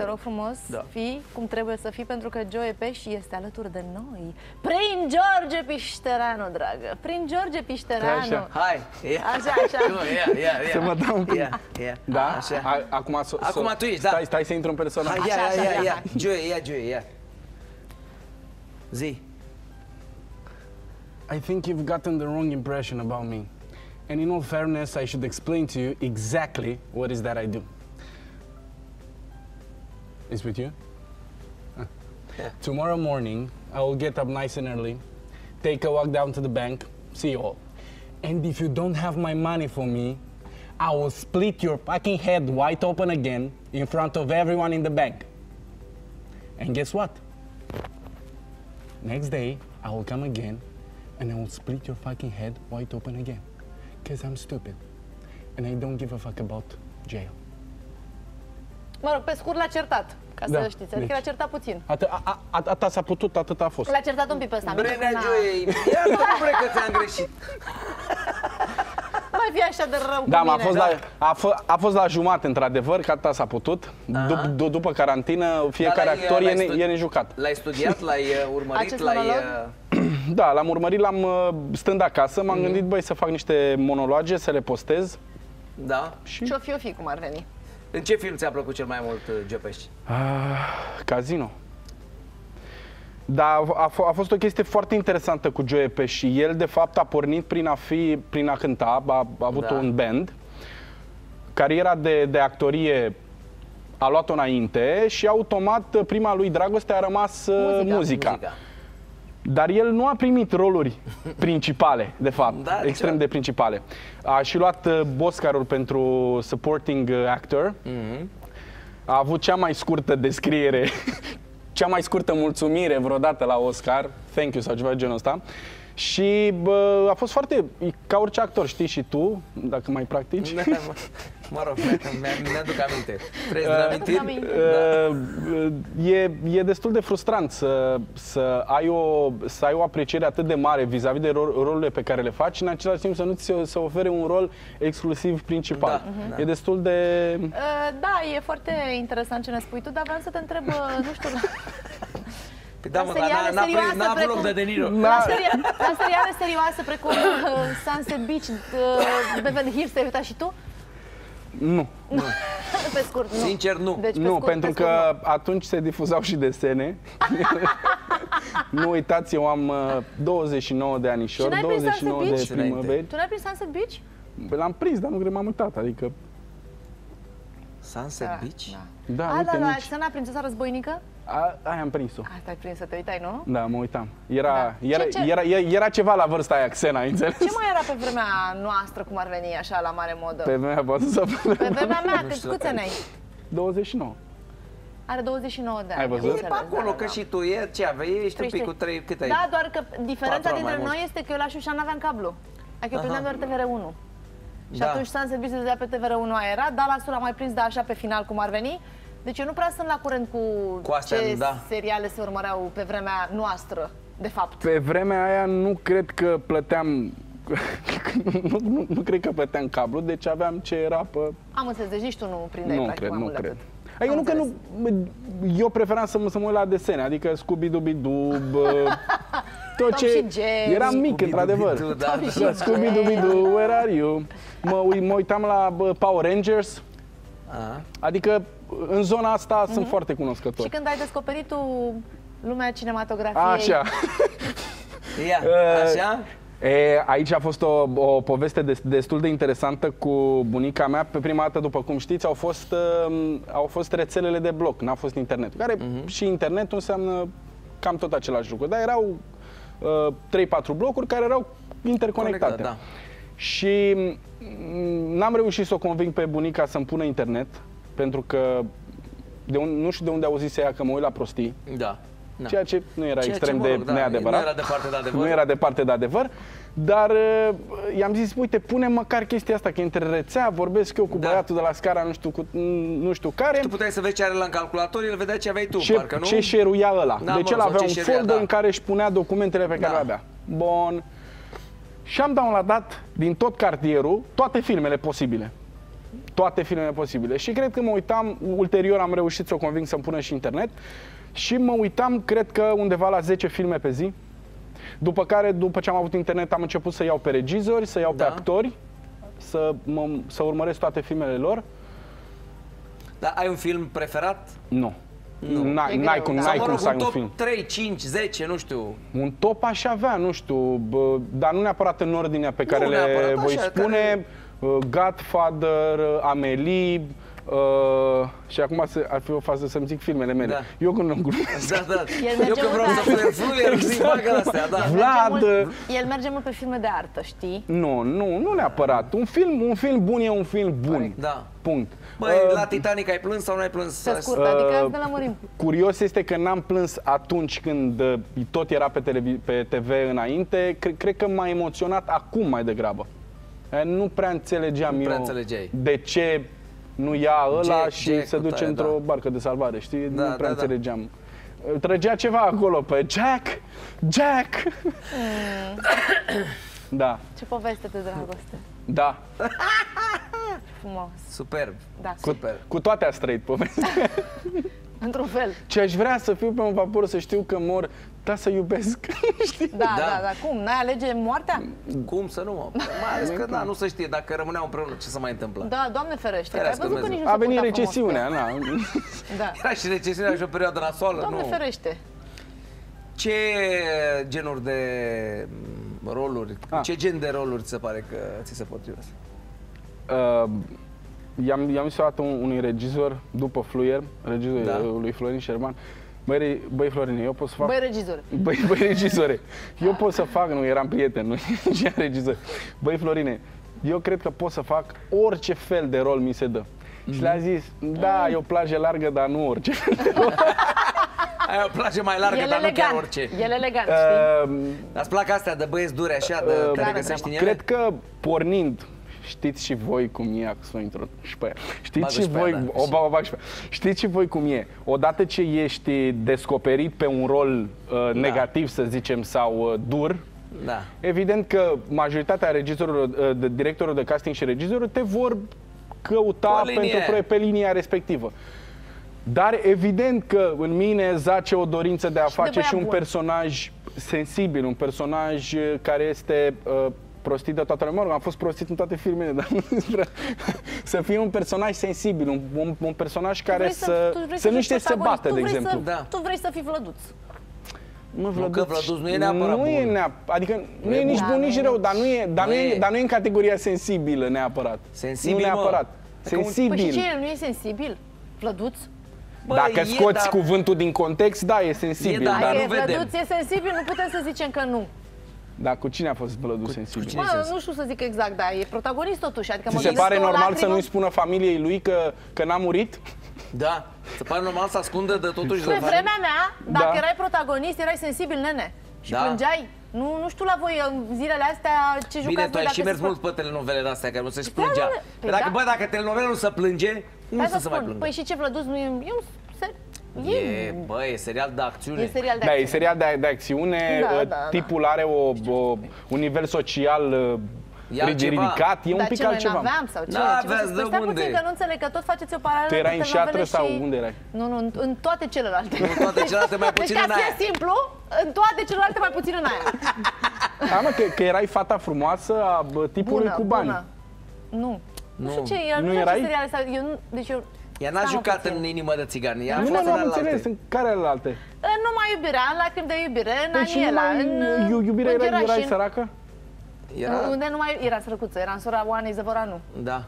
te rog frumos, Da. fii cum trebuie să fii, pentru că Joe Pesci este alături de noi. Prin George Pișteranu, dragă, prin George Pișteranu. Așa. Hai, ia. Așa, așa. Tu, ia, ia, ia. Să mă dau un pic. Ia, ia. Da? Așa. A, acum, so, Acum so, tu ești, da. Stai, stai să intru în personaj. Hai, ia, Așa, ia, așa, ia, ia, ia. hai. Joe, ia, Joe, ia. Zi. I think you've gotten the wrong impression about me. And in all fairness, I should explain to you exactly what is that I do. Is with you? Yeah. Tomorrow morning, I will get up nice and early, take a walk down to the bank, see you all. And if you don't have my money for me, I will split your fucking head wide open again in front of everyone in the bank. And guess what? Next day, I will come again and I will split your fucking head wide open again. Because I'm stupid. And I don't give a fuck about jail. Mă rog, pe scurt l-a certat, ca să Da, știți. Adică deci- l-a certat puțin. Atât, a, a, atâta s-a putut, atât a fost. L-a certat un pic pe ăsta. Brenea minte că n-a- Joe, ia nu bre că ți-am greșit. Mai fi așa de rău Da, cu mă, a mine. fost, la, a, f- a fost la jumate, într-adevăr, că atâta s-a putut. Dup, d- după carantină, fiecare Dar l-ai, actor e, l-ai ne, studi- e nejucat. L-ai studiat, l-ai uh, urmărit, Acest l-ai... monolog? uh, Da, l-am urmărit, l-am uh, stând acasă, Mhm. m-am gândit, băi, să fac niște monologe, să le postez. Da? Și Și-o fi, o fi, cum ar veni. În ce film ți-a plăcut cel mai mult, uh, Joe Pesci? Ah, Casino. Da, a, f- a fost o chestie foarte interesantă cu Joe Pesci. El, de fapt, a pornit prin a, fi, prin a cânta, a, a avut Da. un band. Cariera de, de actorie a luat-o înainte și automat prima lui dragoste a rămas uh, Muzica. muzica. muzica. Dar el nu a primit roluri principale, de fapt, Da, extrem ce? de principale. A și luat uh, Oscarul pentru supporting uh, actor. A avut cea mai scurtă descriere, cea mai scurtă mulțumire vreodată la Oscar, thank you sau ceva de genul ăsta. Și bă, a fost foarte, e ca orice actor, știi și tu, dacă mai practici. Da, mă, mă rog, mi- mi-aduc aminte. Treci din Uh, amintiri? aminte. Da. Uh, e, e destul de frustrant să, să, ai o, să ai o apreciere atât de mare vis-a-vis de rol, rolurile pe care le faci, în același timp să nu ți se să ofere un rol exclusiv principal. Da, da. E destul de... Uh, Da, e foarte interesant ce ne spui tu, dar vreau să te întreb, uh, nu știu, la, Păi da, mă, dar seriale n-a- n-a serioase prins- n-a avut precum- loc de De Niro. la, seria- la seriale serioase precum uh, Sunset Beach, uh, Beverly Hills, te-ai uitat și tu? Nu. Pe scurt, nu. Sincer, nu. Deci, pe nu, scurt, pentru pe scurt, că atunci se difuzau și desene. nu uitați, eu am uh, 29 de Și anișori, n-ai prins 29 Sunset de Beach? primăveri. Tu n-ai prins Sunset Beach? Bă, L-am prins, dar nu cred m-am uitat, adică... Sunset Beach? Da. Da, A, uite, da, da, nici... Xena, prințesa războinică? A, aia am prins-o. Asta ai prins să te uitai, nu? Da, mă uitam. Era, Da. era, Ce- ce- era, era, era ceva la vârsta aia, Xena, înțeles? Ce mai era pe vremea noastră, cum ar veni, așa, la mare modă? Pe mea voastră sau pe Pe vremea mea, Nu câți știu câți dacă- ani ai? 29. Are 29 de ani. Ai văzut? am E pe înțeles, acolo, da, că da. și tu e, ce aveai? Ești un pic cu 3, cât ai? Da, doar că diferența Patru ani dintre mai mult. noi este că eu la Șușa n-aveam cablu. Adică eu Aha. prindeam doar TVR1. Și Da. atunci Sunset Beach se dădea pe TVR1 era, Dallas-ul l-am mai prins, dar așa pe final cum ar veni. Deci eu nu prea sunt la curent cu, Cu astea, ce da. seriale se urmăreau pe vremea noastră, de fapt. Pe vremea aia nu cred că plăteam... nu, nu, nu cred că plăteam cablu, deci aveam ce era pe... Am înțeles, deci nici tu nu prindeai Nu practic cred, mai nu mult cred. decât. Adică Am nu că nu... Eu preferam să mă, să mă uit la desene, adică Scooby-Dooby-Doo, bă, tot Tom ce... și Jerry. Eram mic, într-adevăr. Scooby-Doo, da, da. Da, Scooby-Dooby-Doo, where are you? Mă, uit- mă uitam la bă, Power Rangers, A, adică în zona asta sunt foarte Și cunoscător. când ai descoperit tu lumea cinematografiei, Așa. Ia, Uh, așa? E, aici a fost o, o poveste des, destul de interesantă cu bunica mea. Pe prima dată, după cum știți, au fost, uh, au fost rețelele de bloc, n-a fost internetul. Care și internetul înseamnă cam tot același lucru. Dar erau uh, 3-4 blocuri care erau interconectate. Conectat, da. Și mm, n-am reușit să o conving pe bunica să-mi pună internet, pentru că de un, nu știu de unde auzise ea că mă uit la prostii. Da. Da. Ceea ce nu era Ceea ce, extrem mă de rog, da, neadevărat. nu era departe de adevăr. Nu era departe de adevăr. Dar uh, i-am zis, uite, pune măcar chestia asta, că între rețea vorbesc eu cu Da. băiatul de la scara nu știu, cu, nu știu care. Tu puteai să vezi ce are la în calculator, el vedea ce aveai tu, ce, parcă nu? ce share-uia ăla. Da, deci mă, el sau avea ce un share-uia, folder da. în care își punea documentele pe care Da. le avea. Bun. Și am downloadat din tot cartierul toate filmele posibile. Toate filmele posibile. Și cred că mă uitam, ulterior am reușit să o conving să-mi pună și internet, și mă uitam, cred că undeva la 10 filme pe zi. După care, după ce am avut internet, am început să iau pe regizori, să iau Da. pe actori, să, mă, să urmăresc toate filmele lor. Dar ai un film preferat? Nu. Nu. N-ai, E n-ai greu, cum, da. n-ai Sau, mă cum rog, să ai un un top film. 3, 5, 10, nu știu. Un top aș avea, nu știu, bă, dar nu neapărat în ordinea pe care le neapărat, voi așa, spune. care- Uh, Godfather, uh, Amelie, uh, și acum să, ar fi o fază să-mi zic filmele mele. Da. Eu când nu glumesc. Da, da. El Eu merge că vreau mult să pe- fluier, fluier, zic bagă astea, da. El Vlad, merge mult, el merge mult pe filme de artă, știi? Nu, nu, nu neapărat. Un film, un film bun e un film bun. Da. Punct. Băi, Uh, la Titanic ai plâns sau nu ai plâns? Pe scurt, adică Uh, ne lămurim. Curios este că n-am plâns atunci când uh, tot era pe, televi- pe TV înainte. Cre- cred că m-a emoționat acum mai degrabă. Eh, Nu prea înțelegeam Nu eu prea înțelegeai. de ce nu ia ăla Jack- și Jack se cu duce tare, într-o da. barcă de salvare, știi? Da, nu da, prea da. înțelegeam. Trăgea ceva acolo pe Jack! Jack! da, Ce poveste de dragoste. da. Frumos. Superb. Da, Super. Cu toate a străit povestea. într-un fel. Ce aș vrea să fiu pe un vapor, să știu că mor, dar să iubesc. Știi? Da, Da. da, da, Cum? N-ai alege moartea? Cum să nu, mă? Mai ales că, da, nu se știe, dacă rămâneau împreună, ce să mai întâmplă? Da, Doamne ferește. Că ai Ferească văzut că Dumnezeu. nici nu A se venit purta frumos recesiunea, cu na. ea. Da. Era și recesiunea și o perioadă nasoală, Doamne nu? ferește. Ce genuri de mm, roluri, Ah. ce gen de roluri ți se pare că ți se potrivesc? Uh, i-am, i-am zis o dată un, unui regizor, după Fluier, regizorul Da. lui Florin Șerban, băi, re- băi Florine, eu pot să fac... Băi, regizor. Băi, băi regizore, eu pot să fac, nu eram prieten, nu și era regizor. Băi Florine, eu cred că pot să fac orice fel de rol mi se dă. Și le-a zis, da, e o plajă largă, dar nu orice fel de rol. Ai o plajă mai largă, El dar nu chiar elegant. orice. El elegant, știi? Uh, Dar îți plac astea de băieți dure așa, de, Uh, care Clară găsești în treaba. ele? Cred că pornind, știți și voi cum e, să intru și pe aia. Știți Bagă și și pe voi, aia, da. o bag, o bag și pe aia. Știți și voi cum e. Odată ce ești descoperit pe un rol uh, negativ, să zicem, sau uh, dur, Da. evident că majoritatea regizorilor, uh, de, directorilor de casting și regizorilor te vor căuta Pe linie. pentru pro- pe linia respectivă. Dar evident că în mine zace o dorință de a de face băiat și un bun. personaj sensibil, un personaj uh, care este uh, prostit de toată lumea. Mă rog, am fost prostit în toate filmele, dar nu prea- să fie un personaj sensibil, un, un, un personaj Tu care vrei să, tu vrei să nu fii știe să se protagonist. bată, Tu de vrei exemplu. Să, Da. Tu vrei să fii vlăduț. Mă, că Vlăduț nu e neapărat nu e bun. neap- adică nu, e e nici bun. bun, Da, nici nu e rău, nici- dar nu e, dar Nu nu e, e. dar nu e în categoria sensibilă neapărat. Sensibil, nu mă. neapărat. Adică un- Sensibil. Păi și ce, el nu e sensibil? Vlăduț? Bă, Dacă e, scoți dar- cuvântul din context, da, e sensibil. E, da, dar, dar Dacă nu e vedem. vlăduț, e sensibil, nu putem să zicem că nu. Dar cu cine a fost vlăduț sensibil? cine? Bă, sensibil? nu știu să zic exact, dar e protagonist totuși. Adică Ți mă se gândesc pare că o normal să lacrimă- nu-i spună familiei lui că, că n-a murit? Da. Se pare normal să ascundă de totuși Pe de vremea mea, dacă Da. erai protagonist, erai sensibil, nene. Și Da. plângeai. Nu, nu știu la voi în zilele astea ce jucați Bine, tu voi ai dacă și mers se mult pe telenovele astea, care nu se și Da, plângea. da, da. Păi Dacă, da. bă, dacă telenovela nu se plânge, nu Hai să să se mai spun, plângă. păi și ce vlăduț nu e... E un ser... E, E, bă, e serial de acțiune. e serial de Da, e acțiune. serial de, de acțiune, Da, uh, da, da. tipul are o, o, un nivel social uh, E altceva. ridicat, e un Dar pic ce noi altceva. n-aveam sau ce? N-aveați ce vă spun? de Stai unde? puțin că nu înțeleg, că tot faceți o paralelă Tu erai cu în șatră telenovele sau și... unde erai? Nu, nu, în, în toate celelalte. În toate celelalte mai puțin deci, în ca să aia. fie simplu, în toate celelalte mai puțin în aia. Da, mă, că, că erai fata frumoasă a bă, tipului Bună, cu bani. bună. Nu. Nu Nu. știu ce, eu Nu nu, știu erai? ce seriale sau... Eu nu, deci eu... Ea n-a Stai, mă, jucat puțin. în inimă de țigan. Ea a Nu, nu, fost nu în am alte. înțeles, în care alte? În numai iubirea, în lacrimi de iubire, în Păi și Aniela, numai în... iu- iubirea în erai, erai Gerașin. săracă? Era, Unde nu mai era sărăcuță, era în sora Oanei Zăvoranu. da.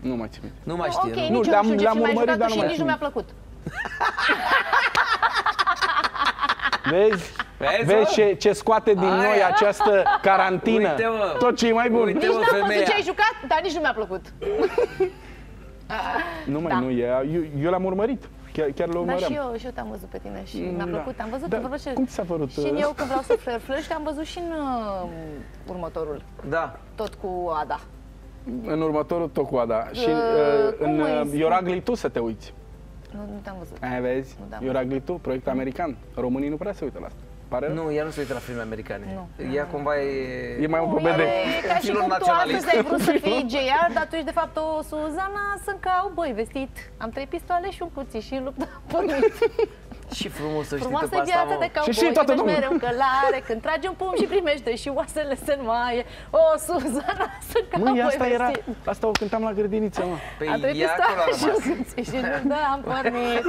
Nu mai țin minte. Nu mai Ok, știe. nici nu. eu le-am- nu știu ce le-am film ai urmărit, jucat dar tu nu și mai nici nu țin. mi-a plăcut. Vezi? Vezi, Vezi mă? ce, ce scoate din Aia. noi această carantină? Uite, mă. Tot ce e mai bun. Uite, Nici mă, n-am văzut femeia. ce ai jucat, dar nici nu mi-a plăcut. Nu mai, Da. nu e. Eu, eu l-am urmărit. Chiar, chiar l Dar urmăream. și eu, și eu te-am văzut pe tine și mi-a Da. plăcut. Am văzut, Da, te vorbește. cum ți s-a părut, Și uh? eu când vreau să flirt, flirt, am văzut și în uh, următorul, Da. tot cu Ada. În următorul tot cu Ada. Și Uh, uh, cum în îi uh, spun? Yoragli tu să te uiți. Nu, nu te-am văzut. Aia vezi? Nu, da. Yoragli tu, proiect american. Românii nu prea se uită la asta. Pare rău? Nu, ea nu se uită la filme americane. Nu. Ea cumva e... E mai un Nu, probede. E ca și Filmul cum tu naționalist. astăzi ai vrut să fii JR, dar tu ești de fapt o Suzana, sunt ca băi vestit. Am trei pistoale și un cuțit și în luptă am pornit. Și frumos să știi Frumoasă pe asta, viața mă. de cowboy, Și- și toată mergi lumea. mereu în călare, când tragi un pumn și primește și oasele se înmaie. O, Suzana, sunt ca Măi, băi asta era, vestit. asta o cântam la grădiniță, mă. Păi Am trei ea acolo a pistoale și un rămas. cuțit și în luptă am pornit.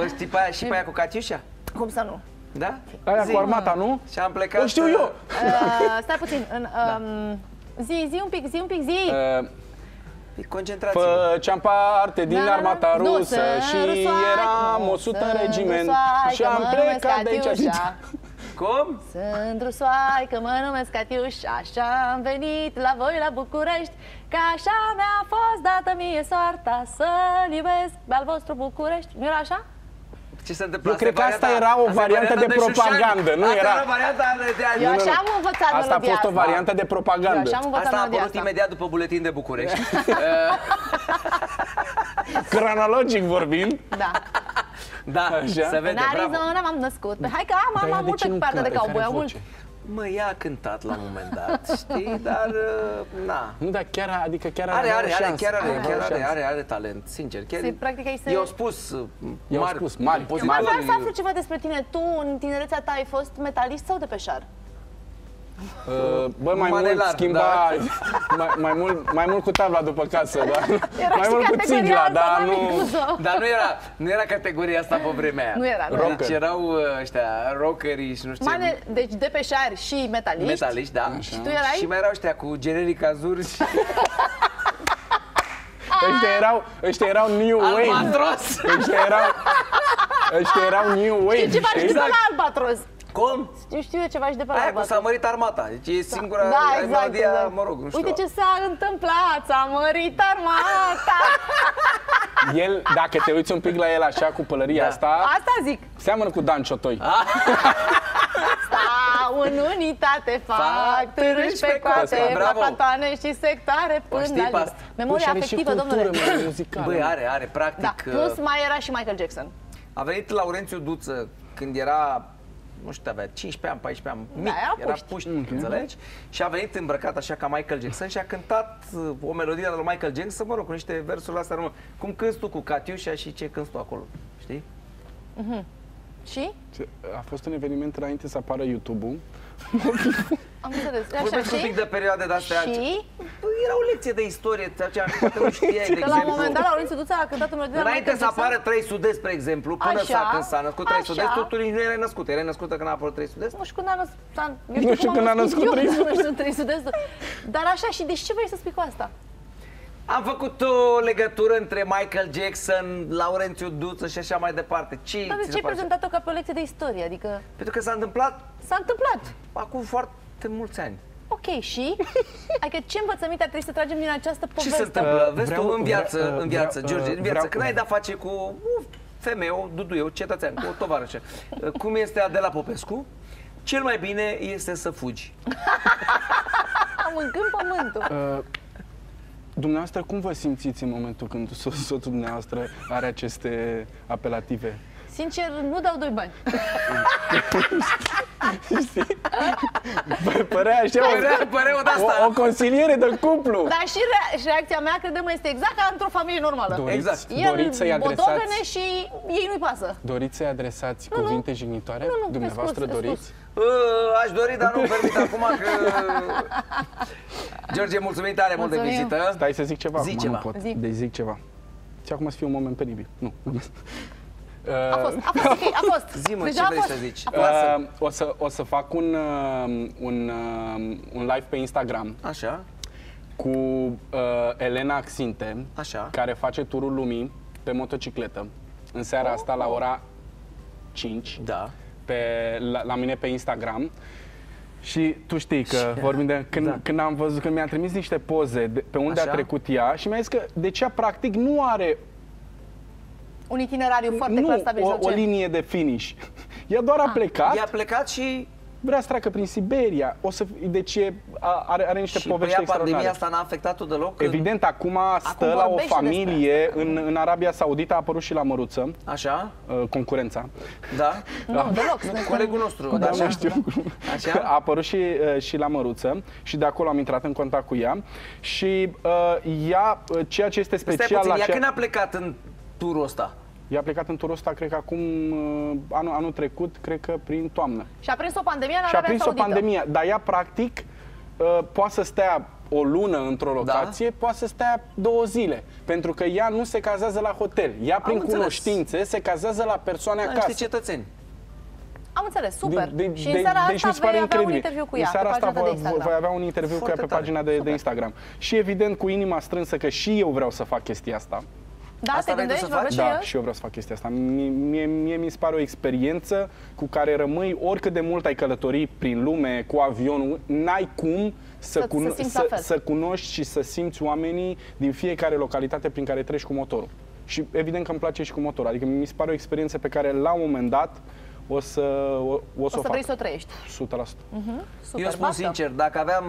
O știi pe aia și pe aia cu Catiușa? Cum să nu? Da? Aia Zi. cu armata, nu? Și am plecat... O știu eu. Uh, stai puțin. În, Da. um, zi, zi un pic, zi un pic, zi. Uh, Concentrați-vă. Făceam parte din Da, da, da. armata Nu, rusă să și rusoaică, eram nu, 100 să regiment rusoaică, și am mă numesc plecat de aici. Catiușa. Cum? Sunt rusoaică, mă numesc Catiușa, așa am venit la voi la București, că așa mi-a fost dată mie soarta să-l iubesc pe al vostru București. Nu era așa? Ce se întâmplă? Eu cred că asta era o variantă de propagandă, nu asta era- era varianta de Eu Nu, nu, așa nu. am învățat Asta a melodia fost o asta. variantă de Eu propagandă. așa am învățat Asta a melodia apărut asta. imediat după buletin de București. Cronologic vorbind. Da. Da, Așa. se În vede, bravo. Arizona m-am născut. Hai că am, Dar am, ea am de multă ce nu parte de cântă? cowboy, Care am mult. Voce? Mă, ea a cântat la un moment dat, știi, dar uh, na. Nu, dar chiar, adică chiar Are, avea are, o are, șansă. chiar are, Avea chiar o are, șansă. are, are talent, sincer. Chiar Se, practic aici se... I-au spus uh, I-au mari spus, mari, Eu mai compozitori, vreau să aflu ceva despre tine. Tu, în tinerețea ta, ai fost metalist sau de peșar? Uh, Bă, mai Manelar, mult schimba, mai, mai, mult, mai mult cu tabla după casă, da? Era mai și mult cu categoria țigla, asta dar la nu... Micuzo. Dar nu era, nu era categoria asta pe vremea aia. Nu era, nu Deci era. erau uh, ăștia, rockerii și nu știu ce, Mane, deci de peșari și metaliști. metaliști, da. Și tu erai? Și mai erau ăștia cu generic azur și Ăștia erau, ăștia erau new wave. albatros. Ăștia erau, ăștia erau new wave, Știi ceva și de știi? pe la Albatros. Cum? Știu, știu eu ceva și de pe la Aia cu Albatros. s-a mărit armata. Deci e singura Da, ai exact, melodia, exact. mă rog, nu știu. Uite ce s-a întâmplat, s-a mărit armata. El, dacă te uiți un pic la el așa cu pălăria Da. asta, Asta zic. seamănă cu Dan Ciotoi. Stau în unitate, fac Fac târâși pe coate, Bravo. platoane și sectoare până știi pe la asta. Memoria Bă, și are și afectivă, cultură domnule. muzicală. Băi, are, are, practic. Da, uh, plus mai era și Michael Jackson. A venit Laurențiu Duță când era nu știu, avea 15 ani, 14 ani, mic, era era puști. puști, înțelegi? Și a venit îmbrăcat așa ca Michael Jackson și a cântat uh, o melodie de la Michael Jackson, mă rog, cu niște versuri astea, rămân. cum cânti tu cu Catiușa și ce cânti tu acolo, știi? Și? A fost un eveniment înainte să apară YouTube-ul. Am înțeles. Așa, Vorbesc un și? pic de perioade de astea. Și? Bă, Era o lecție de istorie, ceea ce poate nu știai, de Că la un exemplu. moment dat, Laurențiu Duța a cântat o melodie de la Înainte Michael să Jackson. apară 3 sud spre exemplu, până Așa, s-a, când s-a născut 3 așa. sud tu, tu nici nu erai născut. Erai născută când a apărut 3 sud Nu știu când a născut, eu Nu știu cum când am a născut eu, Trei când a născut Trei Sud-Estul. Dar așa, și de ce vrei să spui cu asta? Am făcut o legătură între Michael Jackson, Laurențiu Duță și așa mai departe. Ce Dar de ți ce se ai face? prezentat-o ca pe o lecție de istorie? Adică Pentru că s-a întâmplat s-a întâmplat. acum foarte mulți ani. Ok, și? Adică ce învățăminte ar trebui să tragem din această Ce poveste? se întâmplă? Uh, Vezi vreau- tu în viață, vreau- uh, în viață, vreau- George, uh, în viață, vreau- când ai de-a face cu o femeie, o duduie, o cetățean, cu o tovarășă, uh, cum este Adela Popescu, cel mai bine este să fugi. Am mâncând pământul. Uh, dumneavoastră, cum vă simțiți în momentul când so- soțul dumneavoastră are aceste apelative? Sincer, nu dau doi bani. Pă- Părea așa Părea, părea o de-asta. o, o consiliere de cuplu. Dar și, rea- și reacția mea, credem, este exact ca într-o familie normală. Doriți, Exact. El doriți să-i bodogăne adresați, și ei nu-i pasă. doriți să-i adresați nu. cuvinte jignitoare? Nu, nu, Dumneavoastră pe scurt, pe doriți? Uh, aș dori, dar nu permit acum că... George, mulțumim tare mult de Mulțumim. vizită. Stai să zic ceva, Zi acum ceva. nu pot. Zi. Deci zic ceva. Și acum să fie un moment penibil. Nu. A fost, a fost, ok, a fost. Zi-mă Deja ce a vrei fost. să zici. A fost. Lasă. Uh, o, să, o să fac un, uh, un, uh, un live pe Instagram Așa, cu uh, Elena Axinte, Așa. care face turul lumii pe motocicletă. În seara asta la ora 5 da. pe, la, la mine pe Instagram. Și tu știi că vorbim de când, Da. când am văzut, când mi-a trimis niște poze de, pe unde Așa. a trecut ea și mi-a zis că de ce practic nu are Un itinerariu foarte nu, clar stabilit o, sau o ce? linie de finish. Ea doar a plecat I-a plecat și vrea să treacă prin Siberia. O să, deci e, a- are, are niște Și pe povești ea extraordinare. pandemia asta n-a afectat-o deloc? Evident, acum stă la o vorbește familie în, în Arabia Saudită, a apărut și la Măruță, Așa? uh, concurența. Da? Nu, deloc. sunt- Colegul nostru. Da, așa? nu știu. Așa? A apărut și, uh, și la Măruță și de acolo am intrat în contact cu ea și uh, ea, uh, ceea ce este Stai special puțin, la ea cea... când a plecat în turul ăsta? Ea a plecat în turul ăsta, cred că acum, uh, anul, anul trecut, cred că prin toamnă. Și a prins o pandemie în Și a Arabia prins o Saudită. pandemie, dar ea practic uh, poate să stea o lună într-o locație, poate să stea două zile. Pentru că ea nu se cazează la hotel. Ea, prin înțeles. cunoștințe, se cazează la persoane Da, acasă. niște cetățeni. Am înțeles, super. De- de- și în de- seara deci mi asta se pare vei avea un incredibil. interviu cu în ea seara pe asta pagina de voi, voi Instagram. avea un interviu cu ea Foarte pe tare, pagina de, de super. Instagram. Și evident cu inima strânsă că și eu vreau să fac chestia asta. Da, Asta te vrei tu gândești, să faci? vorbești Da, serios? și eu vreau să fac chestia asta. Mie, mie, mie mi se pare o experiență cu care rămâi oricât de mult ai călători prin lume cu avionul, n-ai cum să, Să- să simți la să, fel. să cunoști și să simți oamenii din fiecare localitate prin care treci cu motorul. Și evident că îmi place și cu motorul. Adică mi se pare o experiență pe care la un moment dat o să o, o, O să să o vrei să fac. o trăiești. 100%. Super, Eu spun baftă. sincer, dacă aveam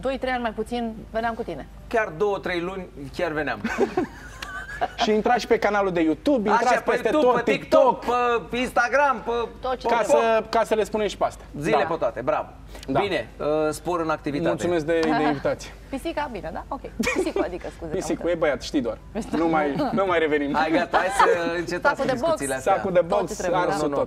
2-3 ani mai puțin, veneam cu tine. chiar două, trei luni, chiar veneam. Și intrați pe canalul de YouTube, intrați Așa, pe peste YouTube, tot, pe TikTok, pe Instagram, pe Tot ce ca trebuie. să, ca să le spunem și pe astea. zile Da. pe toate. Bravo. Da. Bine, uh, spor în activitate. Mulțumesc de, de invitație. Pisica, bine, da? Ok. Pisicul, adică, scuze. am Pisicul e băiat, știi doar. Nu mai, nu mai revenim. Hai, gata, hai să încetați Sacul de box. discuțiile astea. Sacul de Tot ce box, trebuie, da. arsul Nu, nu, tot.